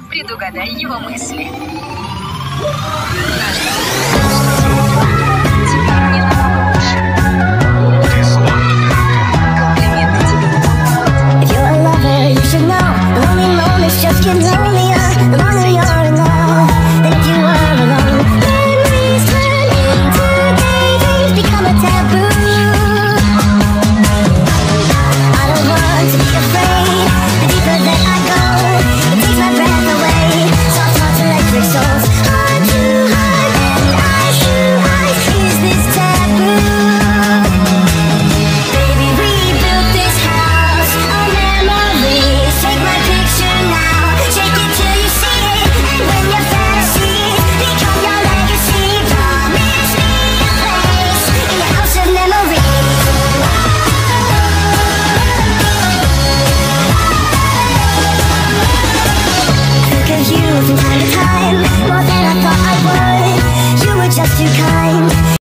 предугадай его мысли.